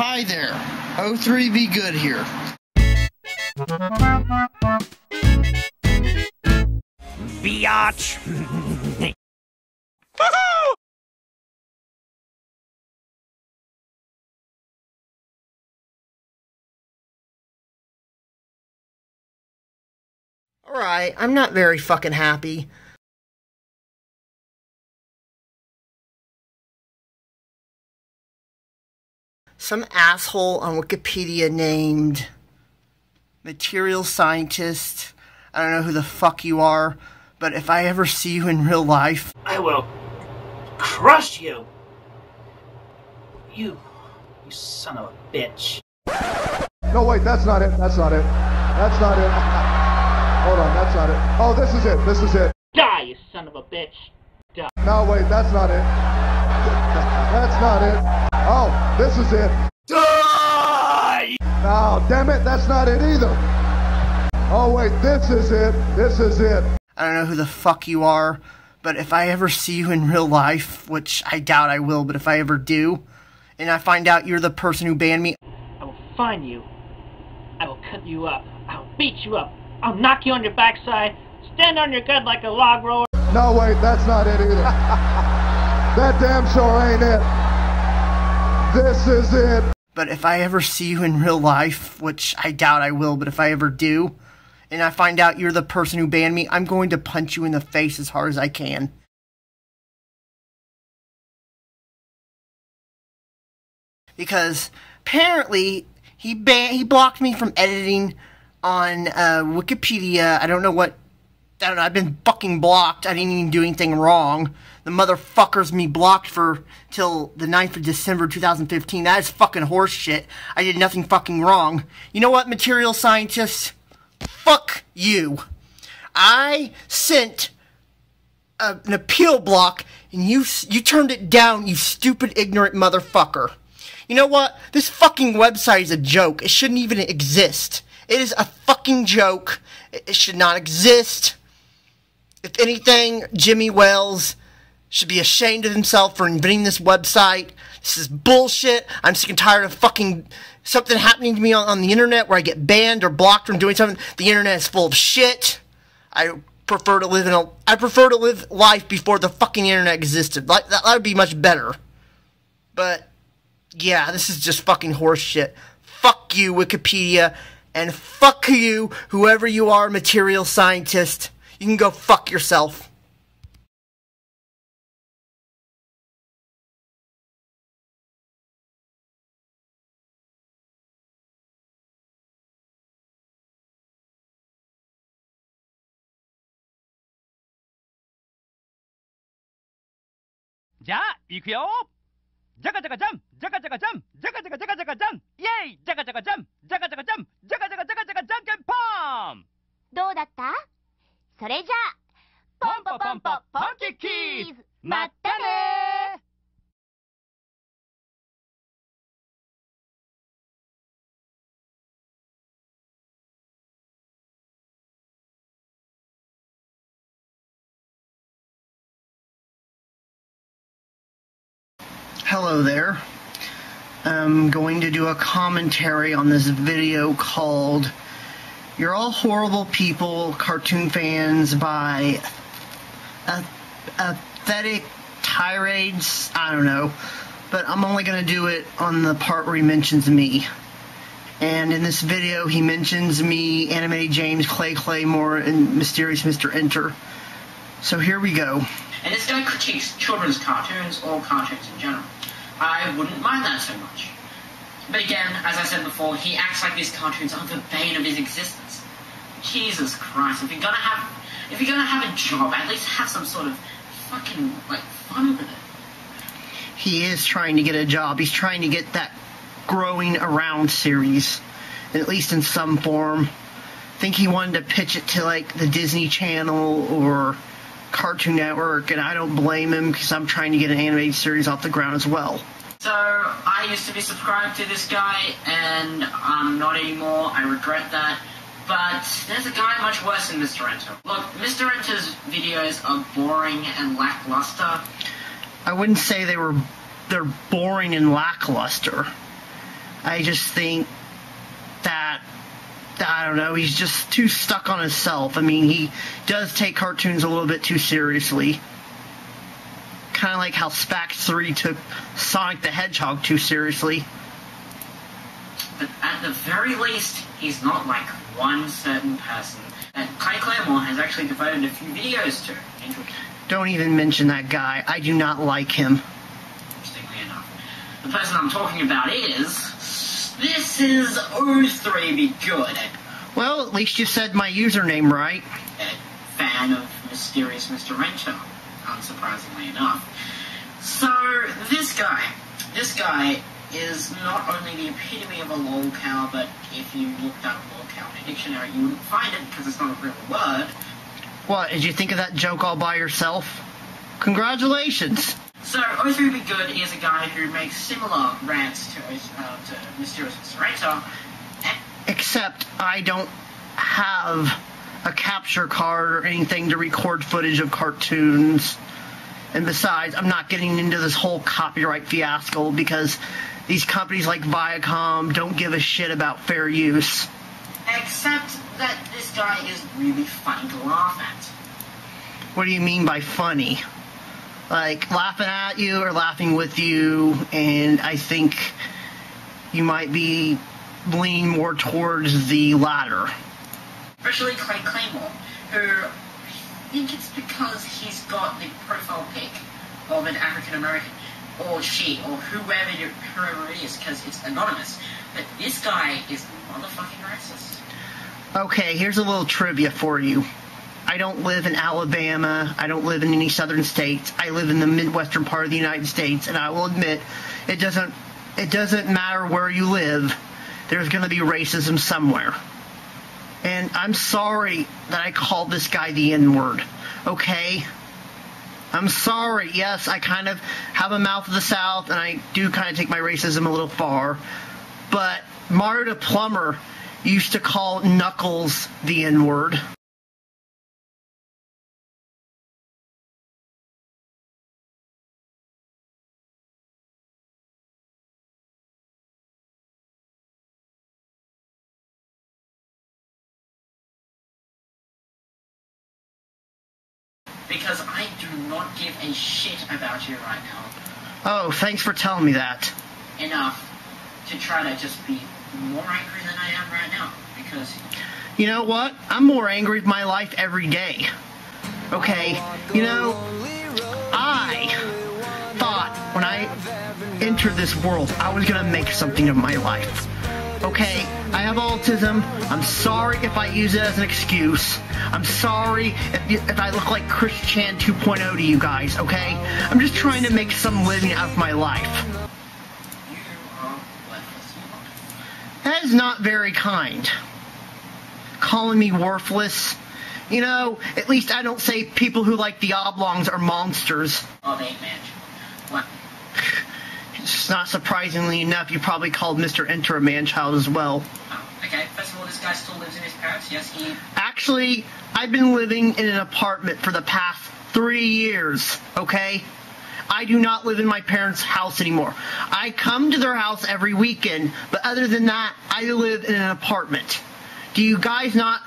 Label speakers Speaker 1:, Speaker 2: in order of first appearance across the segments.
Speaker 1: Hi there. 03bgood here.
Speaker 2: Biatch!
Speaker 3: Alright, I'm not very fucking happy. Some asshole on Wikipedia named Material Scientist. I don't know who the fuck you are, but if I ever see you in real life,
Speaker 4: I will crush you. You, you son of a bitch.
Speaker 5: No, wait, that's not it. That's not it. That's not it. Hold on, that's not it. Oh, this is it. This is it.
Speaker 4: Die, you son of a bitch. Die.
Speaker 5: No, wait, that's not it. That's not it. Oh, this is it.
Speaker 4: Die!
Speaker 5: No, damn it, that's not it either. Oh, wait, this is it. This is it.
Speaker 3: I don't know who the fuck you are, but if I ever see you in real life, which I doubt I will, but if I ever do, and I find out you're the person who banned me,
Speaker 4: I will find you. I will cut you up. I'll beat you up. I'll knock you on your backside. Stand on your gut like a log roller.
Speaker 5: No, wait, that's not it either. that damn sure ain't it. This is it.
Speaker 3: but if I ever see you in real life, which I doubt I will, but if I ever do, and I find out you're the person who banned me, I'm going to punch you in the face as hard as I can. Because apparently he ban- he blocked me from editing on uh, Wikipedia. I don't know what. I don't know. I've been fucking blocked. I didn't even do anything wrong. The motherfuckers me blocked for till the 9th of December 2015. That is fucking horse shit. I did nothing fucking wrong. You know what, material scientists? Fuck you. I sent a, an appeal block and you you turned it down, you stupid ignorant motherfucker. You know what? This fucking website is a joke. It shouldn't even exist. It is a fucking joke. It should not exist. If anything, Jimmy Wales should be ashamed of himself for inventing this website. This is bullshit. I'm sick and tired of fucking something happening to me on, on the internet where I get banned or blocked from doing something. The internet is full of shit. I prefer to live in a I prefer to live life before the fucking internet existed. Like that, that would be much better. But yeah, this is just fucking horse shit. Fuck you, Wikipedia, and fuck you, whoever you are, material scientist. You can go fuck yourself.
Speaker 6: Ja, 行くよジャカジャカジャンジャカジャカジャンジャカジャカジャカジャカジャンイェイジャカジャカジャンジャカジャカジャンジャカジャカジャカジャカジャンけんポン
Speaker 7: どうだったそれじゃあ、ポンポポンポポンキッキーズまったね
Speaker 3: Hello there. I'm going to do a commentary on this video called you're All Horrible People, Cartoon Fans by Aesthetic Tirades. I don't know. But I'm only going to do it on the part where he mentions me. And in this video, he mentions me, Anime James, Clay Claymore, and Mysterious Mr. Enter. So here we go.
Speaker 8: And this guy critiques children's cartoons or cartoons in general. I wouldn't mind that so much. But again, as I said before, he acts like these cartoons are the bane of his existence. Jesus Christ, if you're gonna have if you're gonna have a job, at least have some sort of fucking like fun with it.
Speaker 3: he is trying to get a job. He's trying to get that growing around series, at least in some form. I think he wanted to pitch it to like the Disney Channel or Cartoon Network, and I don't blame him because I'm trying to get an animated series off the ground as well.
Speaker 8: So I used to be subscribed to this guy, and I'm not anymore. I regret that. But there's a guy much worse than Mr. Enter. Look, Mr. Enter's videos are boring and lackluster.
Speaker 3: I wouldn't say they were they're boring and lackluster. I just think that I don't know. He's just too stuck on himself. I mean, he does take cartoons a little bit too seriously. Kind of like how Spax3 took Sonic the Hedgehog too seriously.
Speaker 8: But at the very least, he's not like one certain person that Clay Claymore has actually devoted a few videos to.
Speaker 3: Don't even mention that guy. I do not like him.
Speaker 8: Interestingly enough. The person I'm talking about is. This is O3 Be Good,
Speaker 3: Well, at least you said my username right.
Speaker 8: a fan of mysterious Mr. Enter, unsurprisingly enough. So, this guy, this guy is not only the epitome of a lolcow, but if you looked up lolcow in a dictionary, you wouldn't find it because it's not a real word.
Speaker 3: What, did you think of that joke all by yourself? Congratulations!
Speaker 8: So, 03bgood is a guy who makes similar rants to, uh, to Mysterious
Speaker 3: Except I don't have a capture card or anything to record footage of cartoons. And besides, I'm not getting into this whole copyright fiasco because these companies like Viacom don't give a shit about fair use.
Speaker 8: except that this guy is really funny to laugh at.
Speaker 3: What do you mean by funny? Like laughing at you or laughing with you, and I think you might be leaning more towards the latter.
Speaker 8: Especially Clay Claymore, who I think it's because he's got the profile pic of an African American, or she, or whoever, you- whoever it is, because it's anonymous. But this guy is motherfucking racist.
Speaker 3: Okay, here's a little trivia for you. I don't live in Alabama. I don't live in any southern states. I live in the midwestern part of the United States, and I will admit it doesn't it doesn't matter where you live. There's going to be racism somewhere. And I'm sorry that I called this guy the N-word. Okay? I'm sorry. Yes, I kind of have a mouth of the South, and I do kind of take my racism a little far. But Mario the Plumber used to call Knuckles the N word.
Speaker 8: Give a shit about you right now
Speaker 3: Oh, thanks for telling me that.
Speaker 8: enough to try to just be more angry than I am right now. Because
Speaker 3: You know what? I'm more angry with my life every day. Okay? You know, I thought when I entered this world, I was gonna make something of my life. Okay? I have autism. I'm sorry if I use it as an excuse. I'm sorry if, if I look like Chris Chan 2.0 to you guys, okay? I'm just trying to make some living out of my life. That is not very kind. Calling me worthless. You know, at least I don't say people who like the oblongs are monsters.
Speaker 8: What?
Speaker 3: Not surprisingly enough, you probably called Mr. Enter a man-child as well.
Speaker 8: Okay, first of all, this guy still lives in his parents. Yes, he.
Speaker 3: Actually, I've been living in an apartment for the past three years, okay? I do not live in my parents' house anymore. I come to their house every weekend, but other than that, I live in an apartment. Do you guys not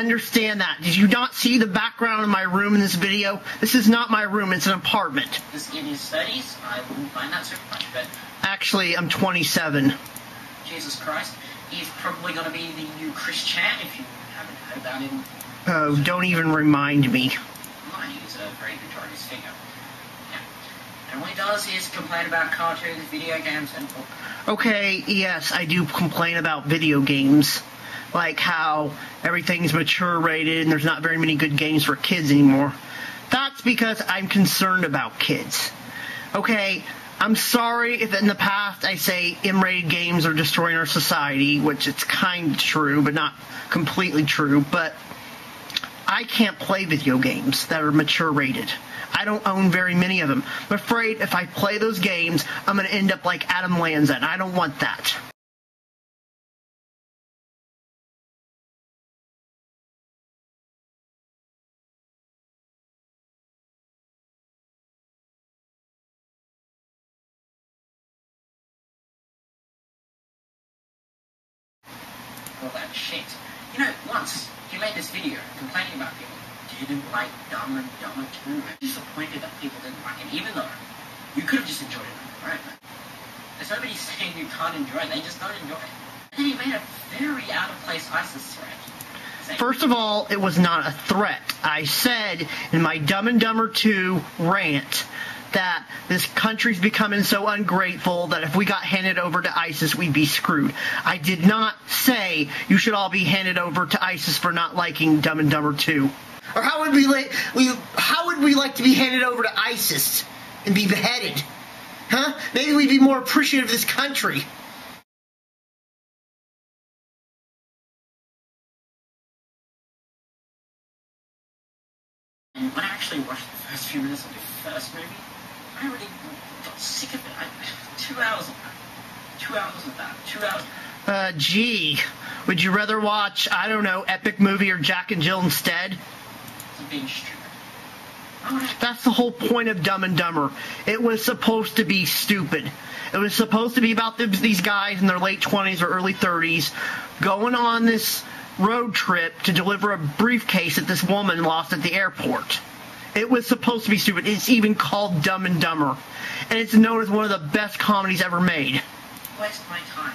Speaker 3: understand that? Did you not see the background of my room in this video? This is not my room, it's an apartment.
Speaker 8: is in his 30s. I wouldn't find that so much, but
Speaker 3: Actually, I'm 27.
Speaker 8: Jesus Christ, he's probably going to be the new Chris Chan if you haven't heard about him.
Speaker 3: Oh, don't even remind me.
Speaker 8: He's a very notorious figure. Yeah. And what he does is complain about cartoons, video games, and
Speaker 3: Okay, yes, I do complain about video games. Like how everything's mature rated and there's not very many good games for kids anymore. That's because I'm concerned about kids. Okay, I'm sorry if in the past I say M-rated games are destroying our society, which it's kind of true, but not completely true, but I can't play video games that are mature rated. I don't own very many of them. I'm afraid if I play those games, I'm going to end up like Adam Lanza, and I don't want that.
Speaker 8: All that shit. You know, once he made this video complaining about people didn't like Dumb and Dumber 2. I'm disappointed that people didn't like it, even though you could have just enjoyed it right? There's nobody saying you can't enjoy it, they just don't enjoy it. And then he made a very out of place ISIS threat.
Speaker 3: First of all, it was not a threat. I said in my Dumb and Dumber 2 rant that this country's becoming so ungrateful that if we got handed over to ISIS, we'd be screwed. I did not say you should all be handed over to ISIS for not liking Dumb and Dumber 2. Or how would we like we how would we like to be handed over to ISIS and be beheaded? Huh? Maybe we'd be more appreciative of this country.
Speaker 8: And when I actually watched the first few minutes of the first movie, I really got sick of it. I, two hours of that. Two hours of that. Two hours.
Speaker 3: Gee, would you rather watch, I don't know, Epic Movie or Jack and Jill instead? That's the whole point of Dumb and Dumber. It was supposed to be stupid. It was supposed to be about th- these guys in their late 20s or early 30s going on this road trip to deliver a briefcase that this woman lost at the airport. It was supposed to be stupid. It's even called Dumb and Dumber. And it's known as one of the best comedies ever made.
Speaker 8: waste my time.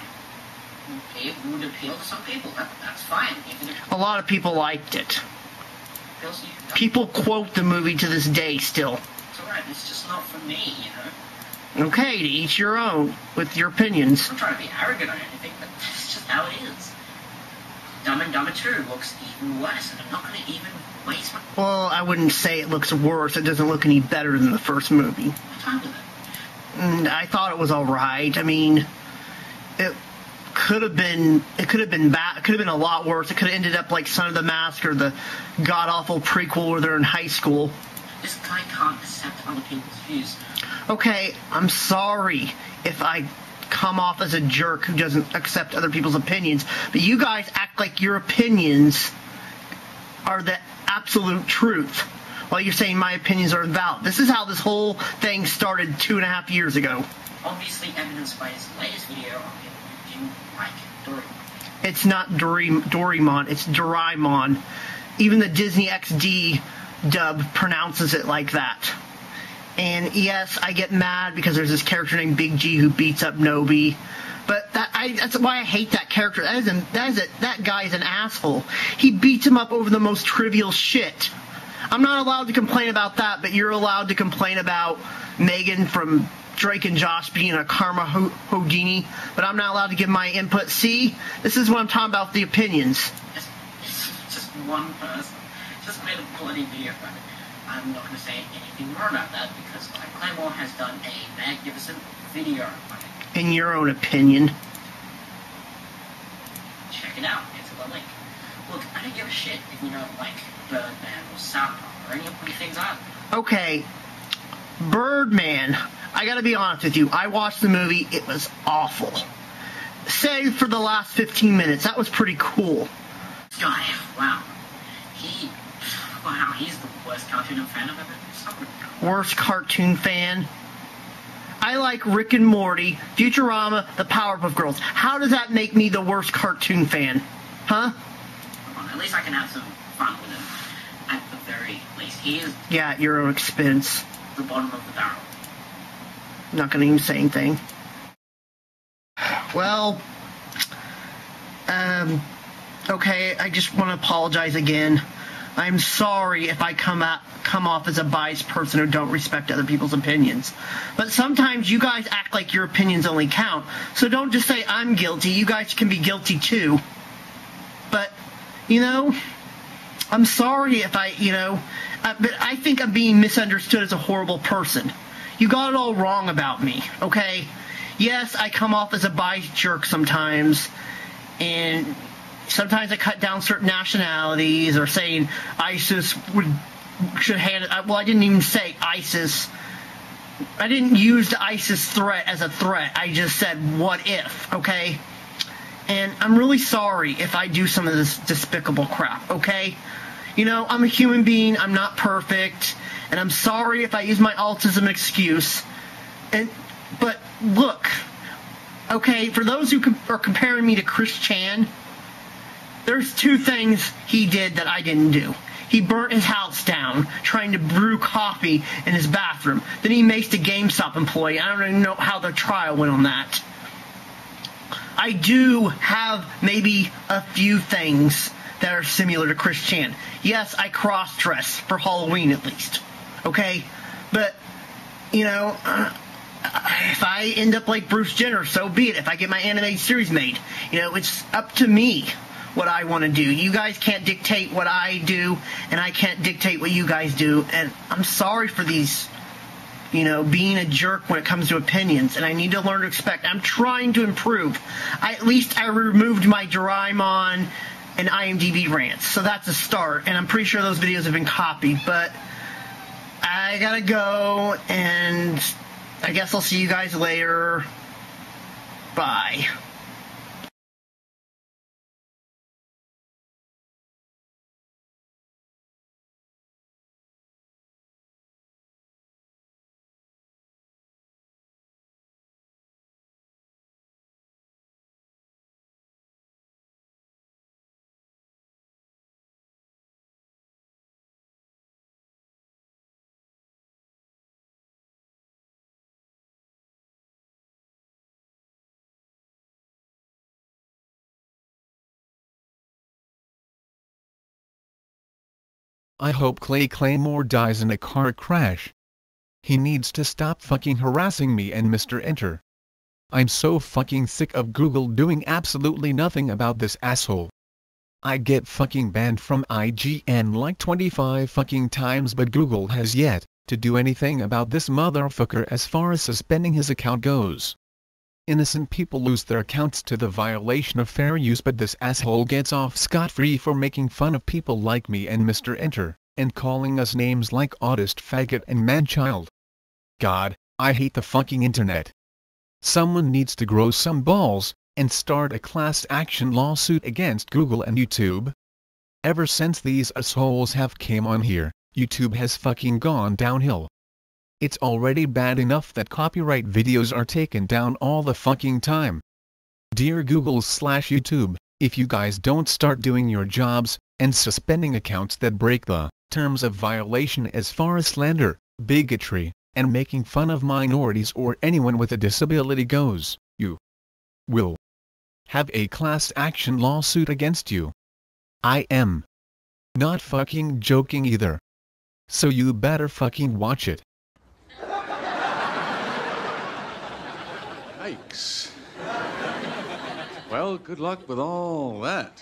Speaker 8: It would appeal to some people. That, that's fine.
Speaker 3: A lot of people liked it.
Speaker 8: it appeals to you.
Speaker 3: People quote the movie to this day still.
Speaker 8: It's alright. It's just not for me, you know.
Speaker 3: Okay, to each your own with your opinions.
Speaker 8: I'm not trying to be arrogant or anything, but that's just how it is. Dumb and Dumber 2 looks even worse, and I'm not going to even waste my
Speaker 3: Well, I wouldn't say it looks worse. It doesn't look any better than the first movie.
Speaker 8: time with it.
Speaker 3: And I thought it was all right. I mean, it could have been it could have been bad. It could have been a lot worse. It could have ended up like Son of the Mask or the god awful prequel where they're in high school.
Speaker 8: This guy can't accept other people's views.
Speaker 3: Okay, I'm sorry if I come off as a jerk who doesn't accept other people's opinions, but you guys act like your opinions are the absolute truth. While you're saying my opinions are invalid. This is how this whole thing started two and a half years ago.
Speaker 8: Obviously evidenced by his latest video on people
Speaker 3: It's not Dory, Doraemon, it's Doraemon. Even the Disney XD dub pronounces it like that. And yes, I get mad because there's this character named Big G who beats up Nobi. But that, I, that's why I hate that character. That is, an, that is a, that guy is an asshole. He beats him up over the most trivial shit. I'm not allowed to complain about that, but you're allowed to complain about Megan from Drake and Josh being a Karma Ho- Houdini, but I'm not allowed to give my input. See, this is what I'm talking about the opinions.
Speaker 8: Just, just one person. Just made a bloody video about it. I'm not going to say anything more about that because Claymore has done a magnificent video on it.
Speaker 3: In your own opinion.
Speaker 8: Check it out. It's in the link. Look, I don't give a shit if you don't like Birdman or South Park or any of the things I
Speaker 3: Okay, Birdman. I gotta be honest with you. I watched the movie. It was awful. Save for the last 15 minutes. That was pretty cool.
Speaker 8: This guy, wow. He, wow, he's the worst cartoon fan I've ever suffered.
Speaker 3: Worst cartoon fan. I like Rick and Morty, Futurama, the Powerpuff Girls. How does that make me the worst cartoon fan? Huh?
Speaker 8: Come on, at least I can have some fun with him. At the very least, he is
Speaker 3: Yeah, at your own expense.
Speaker 8: the bottom of the barrel.
Speaker 3: Not gonna even say anything. Well, um, okay, I just want to apologize again. I'm sorry if I come out, come off as a biased person who don't respect other people's opinions. But sometimes you guys act like your opinions only count. So don't just say I'm guilty. You guys can be guilty too. But, you know, I'm sorry if I, you know, uh, but I think I'm being misunderstood as a horrible person. You got it all wrong about me, okay? Yes, I come off as a biased jerk sometimes, and sometimes I cut down certain nationalities or saying ISIS would should hand it. Well, I didn't even say ISIS. I didn't use the ISIS threat as a threat. I just said what if, okay? And I'm really sorry if I do some of this despicable crap, okay? You know, I'm a human being, I'm not perfect, and I'm sorry if I use my autism excuse. And but look, okay, for those who are comparing me to Chris Chan, there's two things he did that I didn't do. He burnt his house down trying to brew coffee in his bathroom. Then he maced a GameStop employee. I don't even know how the trial went on that. I do have maybe a few things that are similar to Chris Chan. Yes, I cross dress for Halloween at least. Okay? But, you know, if I end up like Bruce Jenner, so be it. If I get my animated series made, you know, it's up to me what I want to do. You guys can't dictate what I do, and I can't dictate what you guys do. And I'm sorry for these, you know, being a jerk when it comes to opinions, and I need to learn to expect. I'm trying to improve. I, at least I removed my Doraemon and IMDb rants, so that's a start. And I'm pretty sure those videos have been copied, but I gotta go, and I guess I'll see you guys later. Bye.
Speaker 9: I hope Clay Claymore dies in a car crash. He needs to stop fucking harassing me and Mr. Enter. I'm so fucking sick of Google doing absolutely nothing about this asshole. I get fucking banned from IGN like 25 fucking times but Google has yet to do anything about this motherfucker as far as suspending his account goes. Innocent people lose their accounts to the violation of fair use but this asshole gets off scot-free for making fun of people like me and Mr. Enter, and calling us names like autist faggot and manchild. God, I hate the fucking internet. Someone needs to grow some balls, and start a class action lawsuit against Google and YouTube. Ever since these assholes have came on here, YouTube has fucking gone downhill. It's already bad enough that copyright videos are taken down all the fucking time. Dear Google slash YouTube, if you guys don't start doing your jobs, and suspending accounts that break the terms of violation as far as slander, bigotry, and making fun of minorities or anyone with a disability goes, you will have a class action lawsuit against you. I am not fucking joking either. So you better fucking watch it.
Speaker 10: Yikes. Well, good luck with all that.